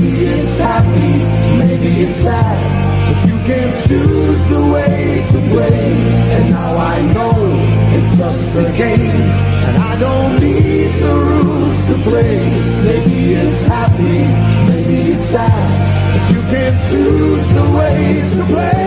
Maybe it's happy, maybe it's sad. But you can't choose the way to play. And now I know it's just a game. And I don't need the rules to play. Maybe it's happy, maybe it's sad. But you can't choose the way to play.